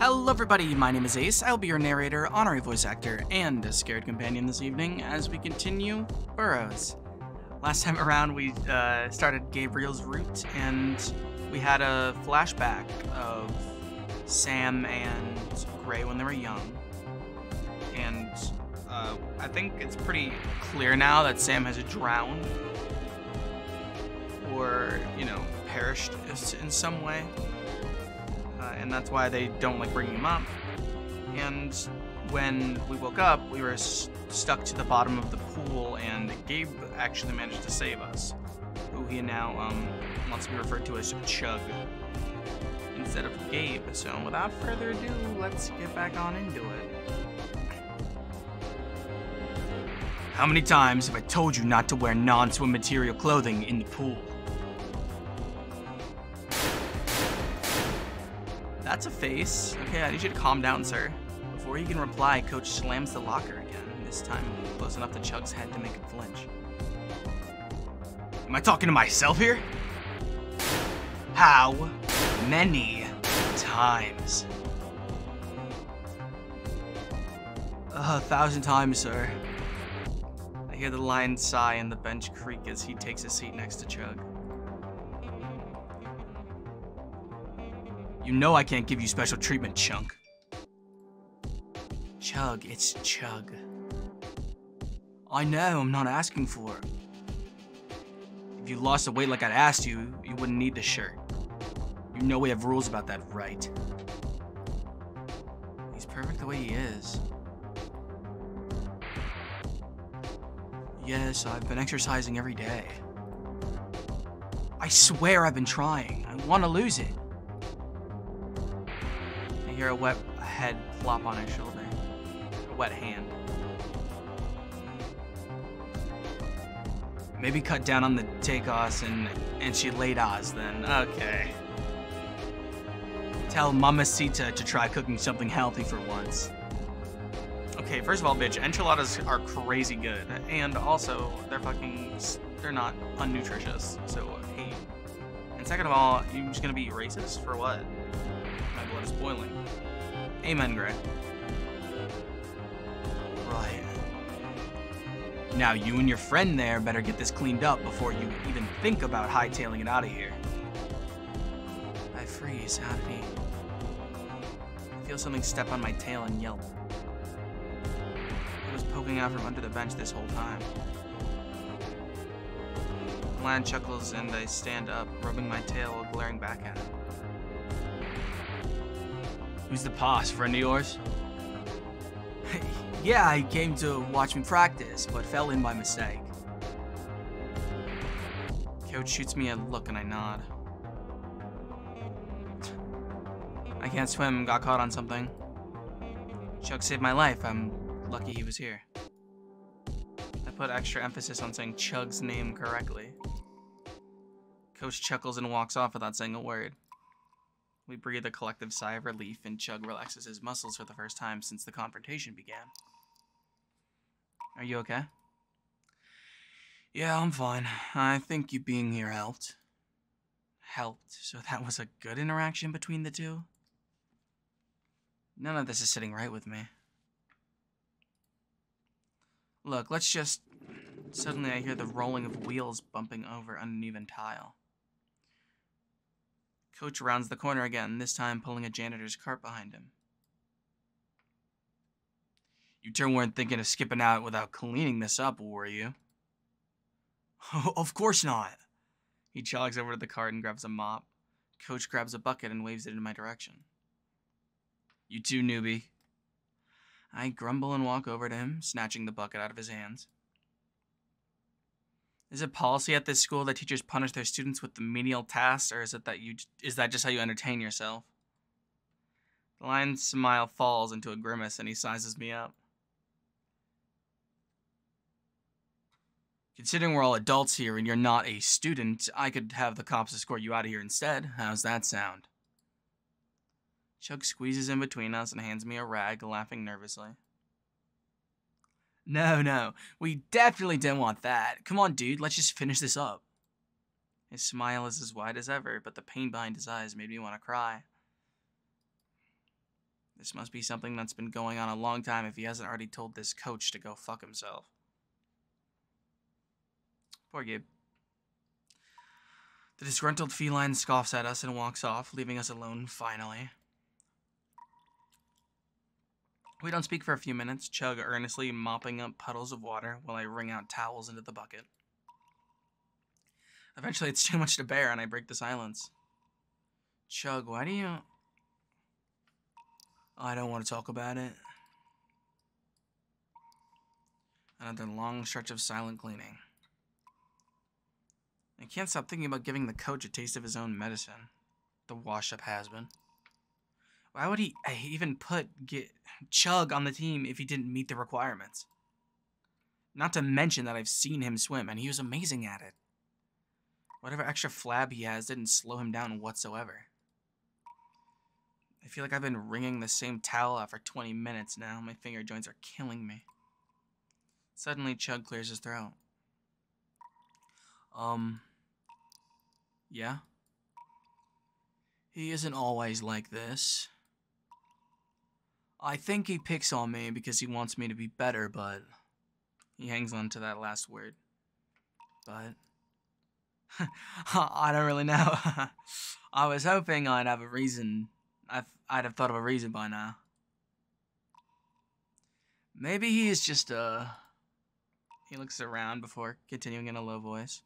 Hello everybody, my name is Ace. I'll be your narrator, honorary voice actor, and a scared companion this evening as we continue Burrows. Last time around we uh, started Gabriel's route and we had a flashback of Sam and Grey when they were young. And uh, I think it's pretty clear now that Sam has drowned or, you know, perished in some way and that's why they don't like bringing him up. And when we woke up, we were stuck to the bottom of the pool, and Gabe actually managed to save us, who he now um, wants to be referred to as Chug instead of Gabe. So without further ado, let's get back on into it. How many times have I told you not to wear non-swim material clothing in the pool? That's a face. Okay, I need you to calm down, sir. Before you can reply, Coach slams the locker again, this time close enough to Chug's head to make him flinch. Am I talking to myself here? How many times? A thousand times, sir. I hear the lion sigh and the bench creak as he takes a seat next to Chug. You know I can't give you special treatment, Chunk. Chug, it's Chug. I know, I'm not asking for it. If you lost the weight like I'd asked you, you wouldn't need the shirt. You know we have rules about that, right? He's perfect the way he is. Yes, I've been exercising every day. I swear I've been trying. I want to lose it hear a wet head plop on his shoulder. A wet hand. Maybe cut down on the takeoffs and enchiladas then. Okay. Tell Mamacita to try cooking something healthy for once. Okay, first of all, bitch, enchiladas are crazy good, and also they're fucking they're not unnutritious. So hey, and second of all, you're just gonna be racist for what? Blood is boiling. Amen, Grey. Right. Now you and your friend there better get this cleaned up before you even think about hightailing it out of here. I freeze. How did he... I feel something step on my tail and yelp. It was poking out from under the bench this whole time. Lan chuckles and I stand up, rubbing my tail while glaring back at him. Who's the boss? Friend of yours? yeah, he came to watch me practice, but fell in by mistake. Coach shoots me a look and I nod. I can't swim, got caught on something. Chug saved my life, I'm lucky he was here. I put extra emphasis on saying Chug's name correctly. Coach chuckles and walks off without saying a word. We breathe a collective sigh of relief, and Chug relaxes his muscles for the first time since the confrontation began. Are you okay? Yeah, I'm fine. I think you being here helped. Helped, so that was a good interaction between the two? None of this is sitting right with me. Look, let's just... Suddenly I hear the rolling of wheels bumping over uneven tile. Coach rounds the corner again, this time pulling a janitor's cart behind him. You two weren't thinking of skipping out without cleaning this up, were you? of course not. He jogs over to the cart and grabs a mop. Coach grabs a bucket and waves it in my direction. You too, newbie. I grumble and walk over to him, snatching the bucket out of his hands. Is it policy at this school that teachers punish their students with the menial tasks, or is it that you is that just how you entertain yourself? The lion's smile falls into a grimace, and he sizes me up. Considering we're all adults here and you're not a student, I could have the cops escort you out of here instead. How's that sound? Chug squeezes in between us and hands me a rag, laughing nervously. No, no, we definitely didn't want that. Come on, dude, let's just finish this up. His smile is as wide as ever, but the pain behind his eyes made me want to cry. This must be something that's been going on a long time if he hasn't already told this coach to go fuck himself. Poor Gabe. The disgruntled feline scoffs at us and walks off, leaving us alone finally. We don't speak for a few minutes, Chug earnestly mopping up puddles of water while I wring out towels into the bucket. Eventually, it's too much to bear, and I break the silence. Chug, why do you... I don't want to talk about it. Another long stretch of silent cleaning. I can't stop thinking about giving the coach a taste of his own medicine. The wash-up has-been. Why would he even put get Chug on the team if he didn't meet the requirements? Not to mention that I've seen him swim, and he was amazing at it. Whatever extra flab he has didn't slow him down whatsoever. I feel like I've been wringing the same towel out for 20 minutes now. My finger joints are killing me. Suddenly, Chug clears his throat. Um, yeah? He isn't always like this. I think he picks on me because he wants me to be better, but he hangs on to that last word. But I don't really know. I was hoping I'd have a reason. I'd have thought of a reason by now. Maybe he is just, uh... He looks around before continuing in a low voice.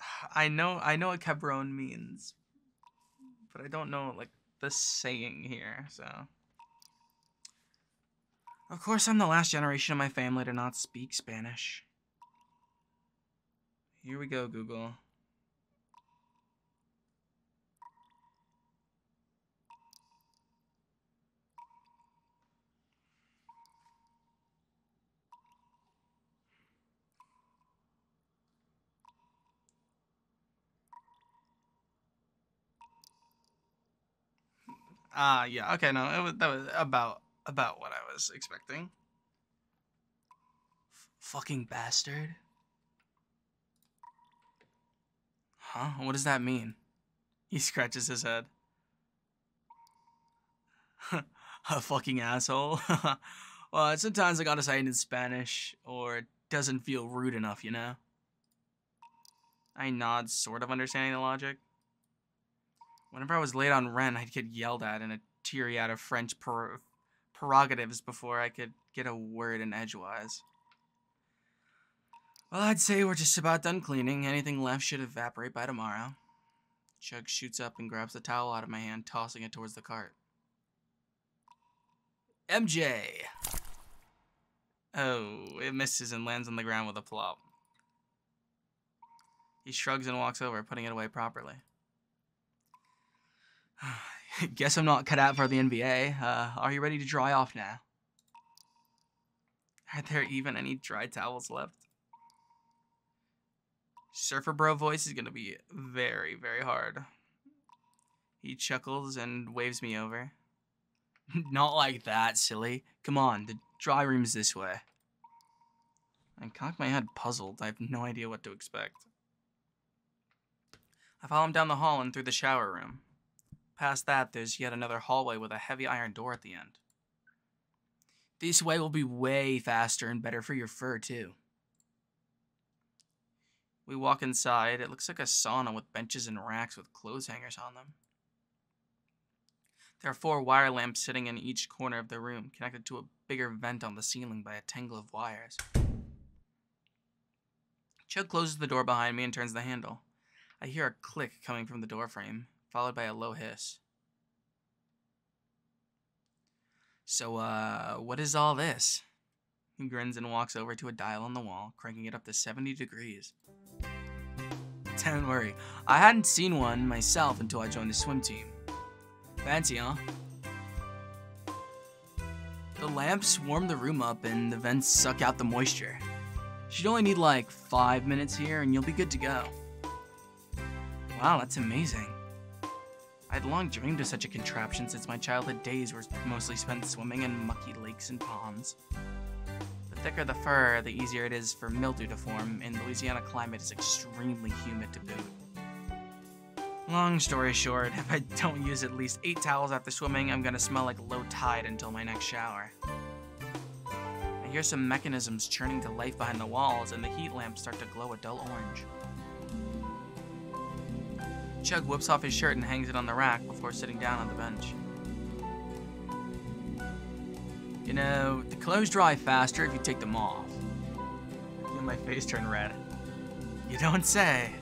I know I know what cabron means, but I don't know like the saying here, so. Of course, I'm the last generation of my family to not speak Spanish. Here we go, Google. Ah, uh, yeah. Okay, no, it was that was about about what I was expecting. F fucking bastard. Huh? What does that mean? He scratches his head. A fucking asshole. well, sometimes I gotta say it in Spanish, or it doesn't feel rude enough, you know? I nod, sort of understanding the logic. Whenever I was late on rent, I'd get yelled at and a teary out of French per prerogatives before I could get a word in edgewise. Well, I'd say we're just about done cleaning. Anything left should evaporate by tomorrow. Chug shoots up and grabs the towel out of my hand, tossing it towards the cart. MJ! Oh, it misses and lands on the ground with a plop. He shrugs and walks over, putting it away properly. Guess I'm not cut out for the NBA. Uh, are you ready to dry off now? Are there even any dry towels left? Surfer Bro voice is going to be very, very hard. He chuckles and waves me over. Not like that, silly. Come on, the dry room's this way. I cock my head puzzled. I have no idea what to expect. I follow him down the hall and through the shower room. Past that, there's yet another hallway with a heavy iron door at the end. This way will be way faster and better for your fur, too. We walk inside. It looks like a sauna with benches and racks with clothes hangers on them. There are four wire lamps sitting in each corner of the room, connected to a bigger vent on the ceiling by a tangle of wires. Chug closes the door behind me and turns the handle. I hear a click coming from the doorframe followed by a low hiss. So, uh, what is all this? He grins and walks over to a dial on the wall, cranking it up to 70 degrees. Don't worry, I hadn't seen one myself until I joined the swim team. Fancy, huh? The lamps warm the room up and the vents suck out the moisture. Should only need like five minutes here and you'll be good to go. Wow, that's amazing. I'd long dreamed of such a contraption since my childhood days were mostly spent swimming in mucky lakes and ponds. The thicker the fur, the easier it is for mildew to form, and Louisiana climate is extremely humid to boot. Long story short, if I don't use at least eight towels after swimming, I'm gonna smell like low tide until my next shower. I hear some mechanisms churning to life behind the walls, and the heat lamps start to glow a dull orange. Chug whips off his shirt and hangs it on the rack before sitting down on the bench. You know, the clothes dry faster if you take them off. Feel my face turn red. You don't say.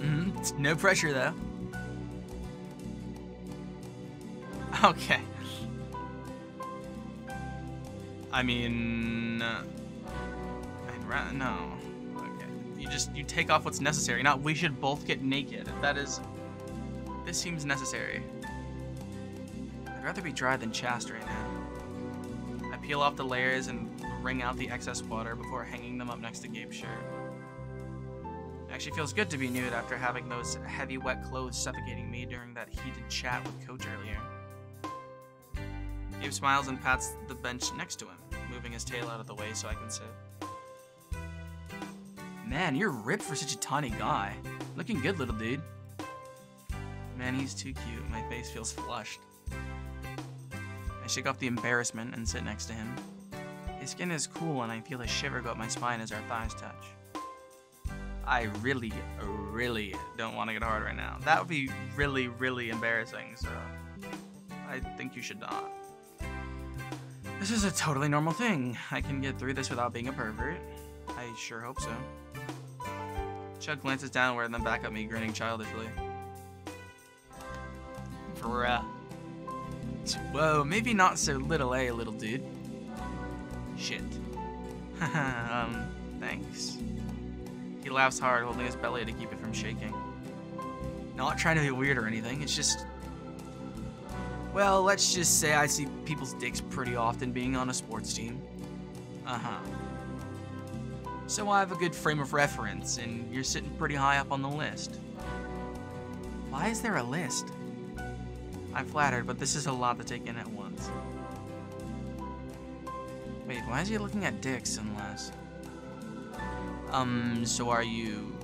Mm hmm No pressure, though. Okay. I mean... Uh. No. You just... You take off what's necessary. Not we should both get naked. That is... This seems necessary. I'd rather be dry than chaste right now. I peel off the layers and wring out the excess water before hanging them up next to Gabe's shirt. Actually feels good to be nude after having those heavy wet clothes suffocating me during that heated chat with Coach earlier. Gabe smiles and pats the bench next to him, moving his tail out of the way so I can sit. Man, you're ripped for such a tiny guy. Looking good, little dude. Man, he's too cute. My face feels flushed. I shake off the embarrassment and sit next to him. His skin is cool and I feel a shiver go up my spine as our thighs touch. I really, really don't want to get hard right now. That would be really, really embarrassing, so I think you should not. This is a totally normal thing. I can get through this without being a pervert. I sure hope so. Chug glances downward and then back at me, grinning childishly. Bruh. Whoa, maybe not so little, eh, little dude? Shit. um, thanks. He laughs hard, holding his belly to keep it from shaking. Not trying to be weird or anything, it's just... Well, let's just say I see people's dicks pretty often being on a sports team. Uh-huh. So I have a good frame of reference, and you're sitting pretty high up on the list. Why is there a list? I'm flattered, but this is a lot to take in at once. Wait, why is he looking at dicks unless... Um, so are you...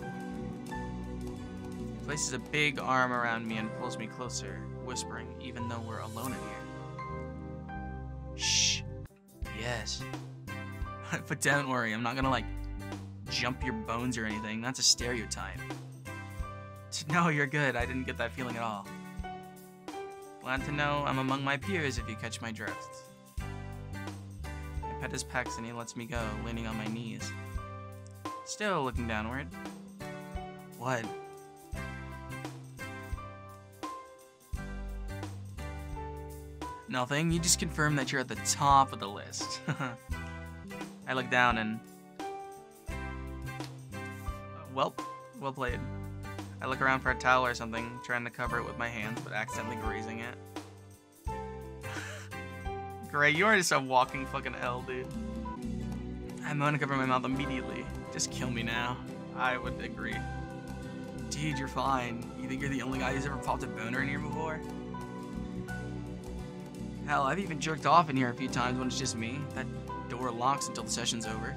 Places a big arm around me and pulls me closer, whispering, even though we're alone in here. Shh. Yes. but don't worry, I'm not gonna, like, jump your bones or anything. That's a stereotype. No, you're good. I didn't get that feeling at all. Glad to know I'm among my peers if you catch my drift. I pet his pecs and he lets me go, leaning on my knees. Still looking downward. What? Nothing. You just confirmed that you're at the top of the list. I look down and... Well, well played. I look around for a towel or something, trying to cover it with my hands, but accidentally grazing it. Great, you are just a walking fucking L, dude. I'm gonna cover my mouth immediately. Just kill me now. I would agree. Dude, you're fine. You think you're the only guy who's ever popped a boner in here before? Hell, I've even jerked off in here a few times when it's just me. That door locks until the session's over.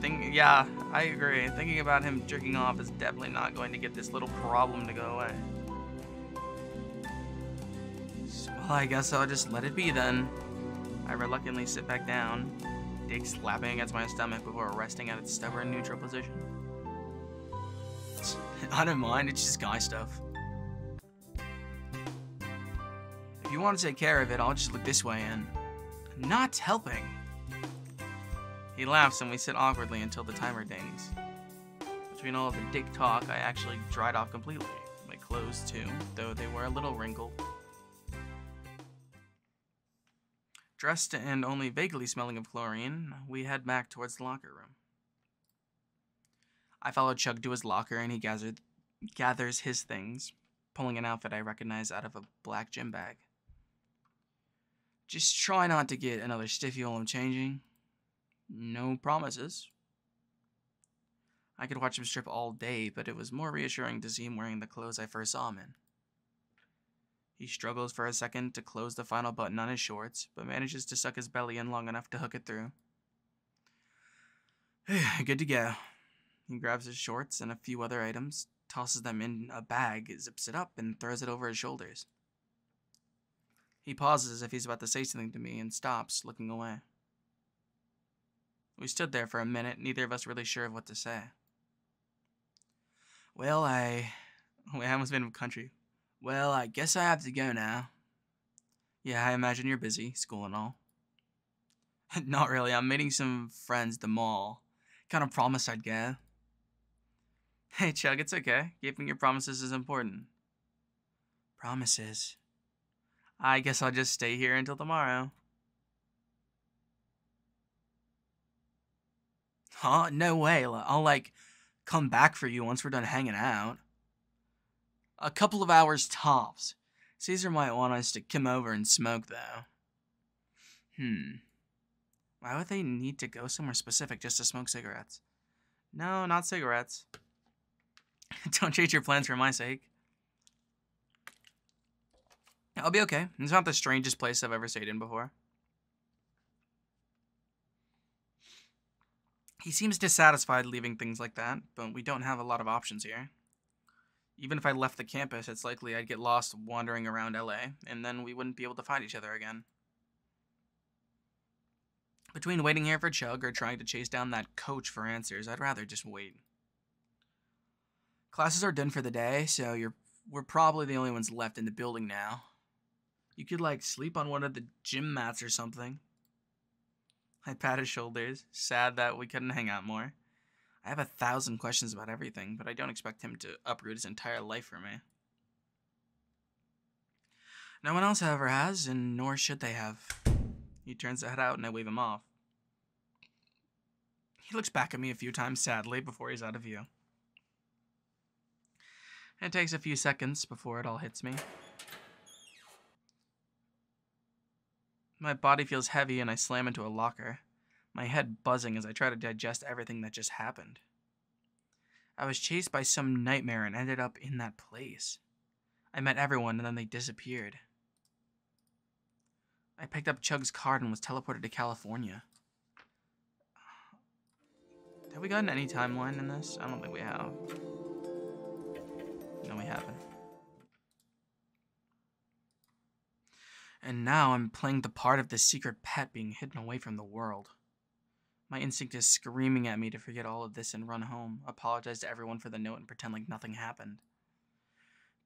Think, yeah, I agree. Thinking about him jerking off is definitely not going to get this little problem to go away. Well, I guess I'll just let it be then. I reluctantly sit back down, dick slapping against my stomach before resting at its stubborn neutral position. I don't mind, it's just guy stuff. If you want to take care of it, I'll just look this way and... Not helping. He laughs and we sit awkwardly until the timer dings. Between all of the dick talk, I actually dried off completely. My clothes too, though they were a little wrinkled. Dressed and only vaguely smelling of chlorine, we head back towards the locker room. I follow Chug to his locker and he gathered, gathers his things, pulling an outfit I recognize out of a black gym bag. Just try not to get another stiffy while I'm changing. No promises. I could watch him strip all day, but it was more reassuring to see him wearing the clothes I first saw him in. He struggles for a second to close the final button on his shorts, but manages to suck his belly in long enough to hook it through. Good to go. He grabs his shorts and a few other items, tosses them in a bag, zips it up, and throws it over his shoulders. He pauses as if he's about to say something to me and stops, looking away. We stood there for a minute, neither of us really sure of what to say. Well, I. Wait, I almost made him country. Well, I guess I have to go now. Yeah, I imagine you're busy, school and all. Not really, I'm meeting some friends at the mall. Kind of promised I'd go. Hey, Chug, it's okay. Keeping your promises is important. Promises? I guess I'll just stay here until tomorrow. Huh? No way. I'll, like, come back for you once we're done hanging out. A couple of hours tops. Caesar might want us to come over and smoke, though. Hmm. Why would they need to go somewhere specific just to smoke cigarettes? No, not cigarettes. Don't change your plans for my sake. I'll be okay. It's not the strangest place I've ever stayed in before. He seems dissatisfied leaving things like that, but we don't have a lot of options here. Even if I left the campus, it's likely I'd get lost wandering around LA, and then we wouldn't be able to find each other again. Between waiting here for Chug or trying to chase down that coach for answers, I'd rather just wait. Classes are done for the day, so you're we're probably the only ones left in the building now. You could like sleep on one of the gym mats or something. I pat his shoulders, sad that we couldn't hang out more. I have a thousand questions about everything, but I don't expect him to uproot his entire life for me. No one else, however, has, and nor should they have. He turns to head out, and I wave him off. He looks back at me a few times sadly before he's out of view. It takes a few seconds before it all hits me. My body feels heavy, and I slam into a locker my head buzzing as I try to digest everything that just happened. I was chased by some nightmare and ended up in that place. I met everyone and then they disappeared. I picked up Chug's card and was teleported to California. Have we gotten any timeline in this? I don't think we have. No, we haven't. And now I'm playing the part of the secret pet being hidden away from the world. My instinct is screaming at me to forget all of this and run home, apologize to everyone for the note, and pretend like nothing happened.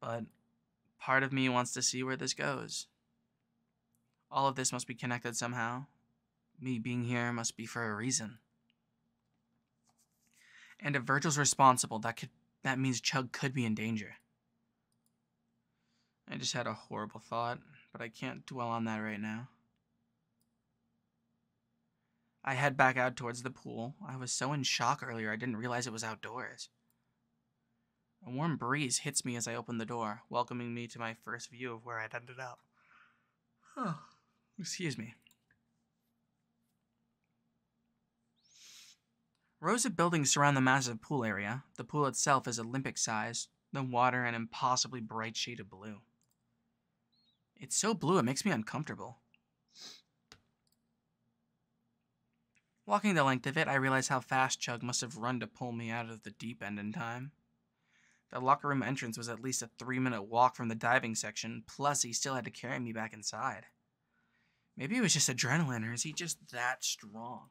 But part of me wants to see where this goes. All of this must be connected somehow. Me being here must be for a reason. And if Virgil's responsible, that could that means Chug could be in danger. I just had a horrible thought, but I can't dwell on that right now. I head back out towards the pool. I was so in shock earlier I didn't realize it was outdoors. A warm breeze hits me as I open the door, welcoming me to my first view of where I'd ended up. Oh, excuse me. Rows of buildings surround the massive pool area. The pool itself is Olympic sized, the water an impossibly bright shade of blue. It's so blue it makes me uncomfortable. Walking the length of it, I realize how fast Chug must have run to pull me out of the deep end in time. The locker room entrance was at least a three minute walk from the diving section, plus, he still had to carry me back inside. Maybe it was just adrenaline, or is he just that strong?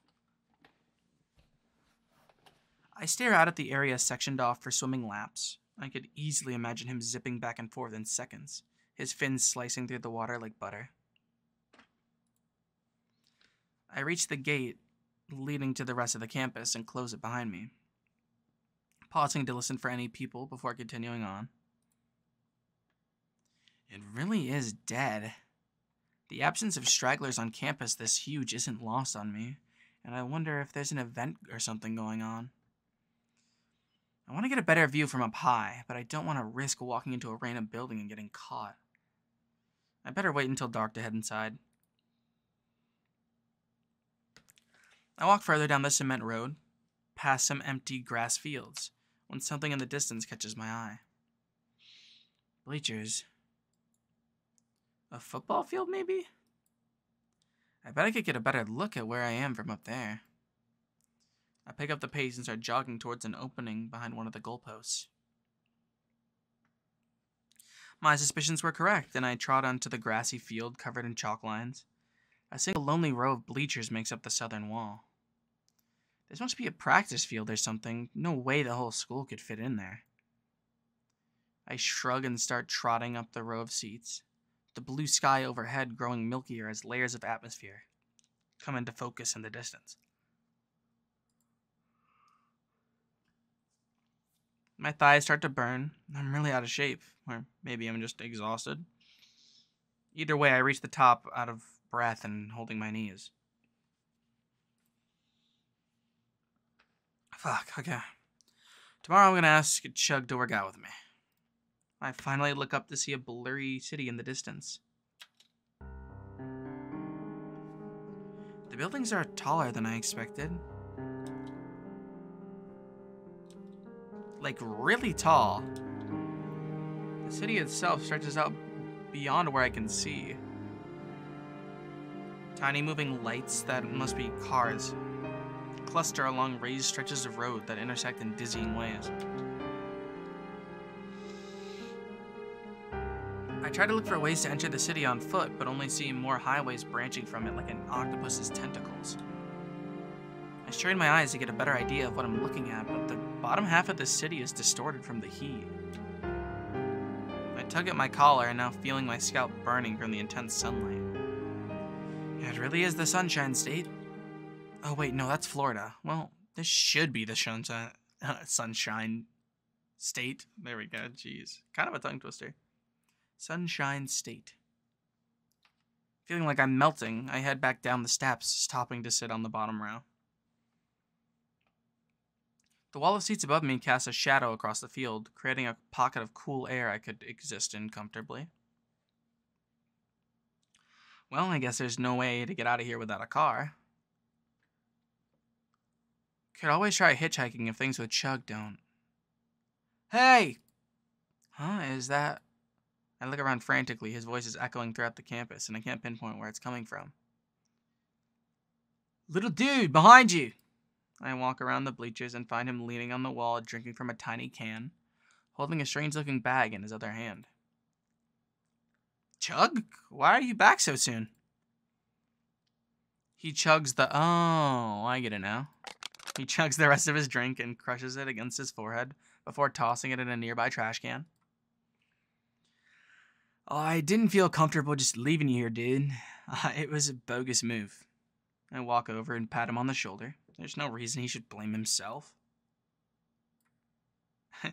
I stare out at the area sectioned off for swimming laps. I could easily imagine him zipping back and forth in seconds, his fins slicing through the water like butter. I reach the gate leading to the rest of the campus and close it behind me, pausing to listen for any people before continuing on. It really is dead. The absence of stragglers on campus this huge isn't lost on me, and I wonder if there's an event or something going on. I want to get a better view from up high, but I don't want to risk walking into a random building and getting caught. I better wait until dark to head inside. I walk further down the cement road, past some empty grass fields, when something in the distance catches my eye. Bleachers. A football field, maybe? I bet I could get a better look at where I am from up there. I pick up the pace and start jogging towards an opening behind one of the goalposts. My suspicions were correct, and I trot onto the grassy field covered in chalk lines. A single lonely row of bleachers makes up the southern wall. This must be a practice field or something. No way the whole school could fit in there. I shrug and start trotting up the row of seats, the blue sky overhead growing milkier as layers of atmosphere come into focus in the distance. My thighs start to burn. I'm really out of shape, or maybe I'm just exhausted. Either way, I reach the top out of breath and holding my knees. Fuck, okay. Tomorrow I'm gonna ask Chug to work out with me. I finally look up to see a blurry city in the distance. The buildings are taller than I expected. Like really tall. The city itself stretches out beyond where I can see. Tiny moving lights that must be cars cluster along raised stretches of road that intersect in dizzying ways. I try to look for ways to enter the city on foot, but only see more highways branching from it like an octopus's tentacles. I strain my eyes to get a better idea of what I'm looking at, but the bottom half of the city is distorted from the heat. I tug at my collar and now feeling my scalp burning from the intense sunlight. It really is the Sunshine State. Oh wait, no, that's Florida. Well, this should be the sunshine, uh, sunshine State. There we go. Jeez, kind of a tongue twister. Sunshine State. Feeling like I'm melting, I head back down the steps, stopping to sit on the bottom row. The wall of seats above me casts a shadow across the field, creating a pocket of cool air I could exist in comfortably. Well, I guess there's no way to get out of here without a car. Could always try hitchhiking if things with Chug don't. Hey! Huh, is that... I look around frantically, his voice is echoing throughout the campus, and I can't pinpoint where it's coming from. Little dude, behind you! I walk around the bleachers and find him leaning on the wall, drinking from a tiny can, holding a strange looking bag in his other hand. Chug, why are you back so soon? He chugs the. Oh, I get it now. He chugs the rest of his drink and crushes it against his forehead before tossing it in a nearby trash can. Oh, I didn't feel comfortable just leaving you here, dude. Uh, it was a bogus move. I walk over and pat him on the shoulder. There's no reason he should blame himself.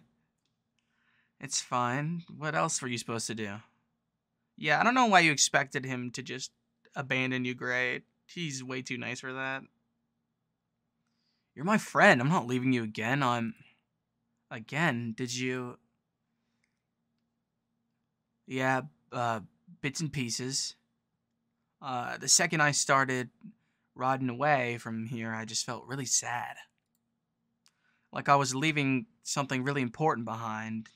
it's fine. What else were you supposed to do? Yeah, I don't know why you expected him to just abandon you, Grey. He's way too nice for that. You're my friend. I'm not leaving you again. I'm. Again, did you. Yeah, uh, bits and pieces. Uh, the second I started riding away from here, I just felt really sad. Like I was leaving something really important behind.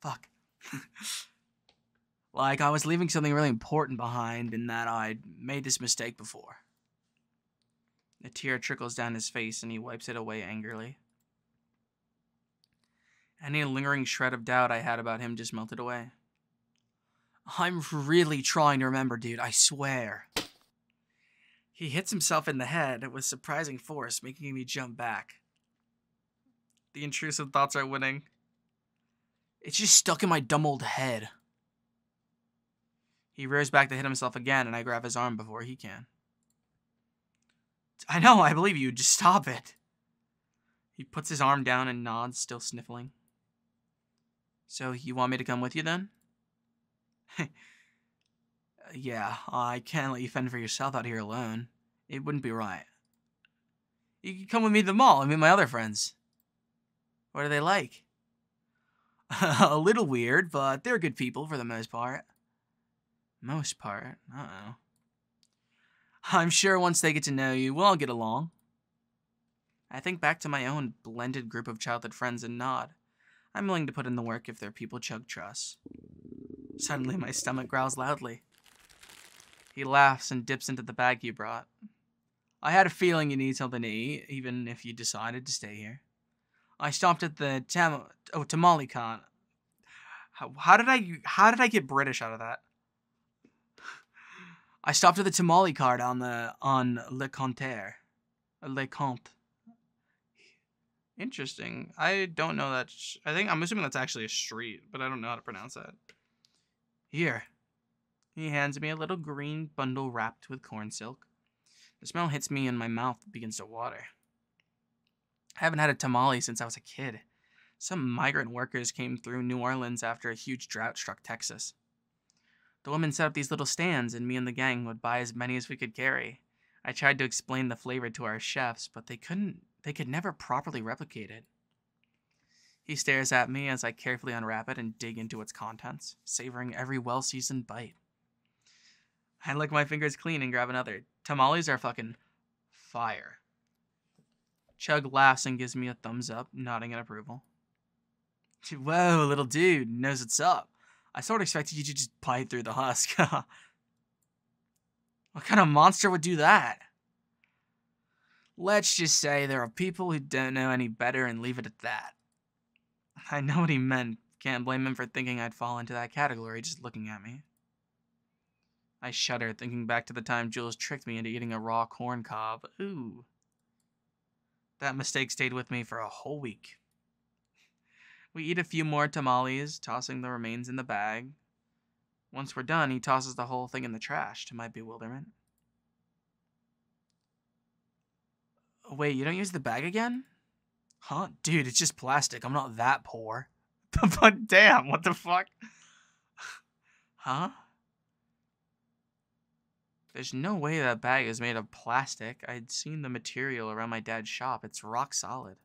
Fuck. like I was leaving something really important behind and that I'd made this mistake before. A tear trickles down his face and he wipes it away angrily. Any lingering shred of doubt I had about him just melted away. I'm really trying to remember, dude, I swear. He hits himself in the head with surprising force, making me jump back. The intrusive thoughts are winning. It's just stuck in my dumb old head. He rears back to hit himself again, and I grab his arm before he can. I know, I believe you. Just stop it. He puts his arm down and nods, still sniffling. So, you want me to come with you then? yeah, I can't let you fend for yourself out here alone. It wouldn't be right. You can come with me to the mall and meet my other friends. What are they like? a little weird, but they're good people for the most part. Most part? Uh-oh. I'm sure once they get to know you, we'll all get along. I think back to my own blended group of childhood friends and nod. I'm willing to put in the work if they're people Chug trusts. Suddenly, my stomach growls loudly. He laughs and dips into the bag he brought. I had a feeling you need something to eat, even if you decided to stay here. I stopped at the tam oh tamale con. How, how did I how did I get British out of that? I stopped at the tamale cart on the on Le Compteur, Le Comte. Interesting. I don't know that. I think I'm assuming that's actually a street, but I don't know how to pronounce that. Here. He hands me a little green bundle wrapped with corn silk. The smell hits me and my mouth begins to water. I haven't had a tamale since I was a kid. Some migrant workers came through New Orleans after a huge drought struck Texas. The women set up these little stands, and me and the gang would buy as many as we could carry. I tried to explain the flavor to our chefs, but they couldn't, they could never properly replicate it. He stares at me as I carefully unwrap it and dig into its contents, savoring every well seasoned bite. I lick my fingers clean and grab another. Tamales are fucking fire. Chug laughs and gives me a thumbs up, nodding in approval. Whoa, little dude, knows what's up. I sort of expected you to just bite through the husk. what kind of monster would do that? Let's just say there are people who don't know any better and leave it at that. I know what he meant. Can't blame him for thinking I'd fall into that category just looking at me. I shudder, thinking back to the time Jules tricked me into eating a raw corn cob. Ooh. That mistake stayed with me for a whole week. We eat a few more tamales, tossing the remains in the bag. Once we're done, he tosses the whole thing in the trash, to my bewilderment. Wait, you don't use the bag again? Huh? Dude, it's just plastic. I'm not that poor. but damn, what the fuck? huh? There's no way that bag is made of plastic. I'd seen the material around my dad's shop. It's rock solid.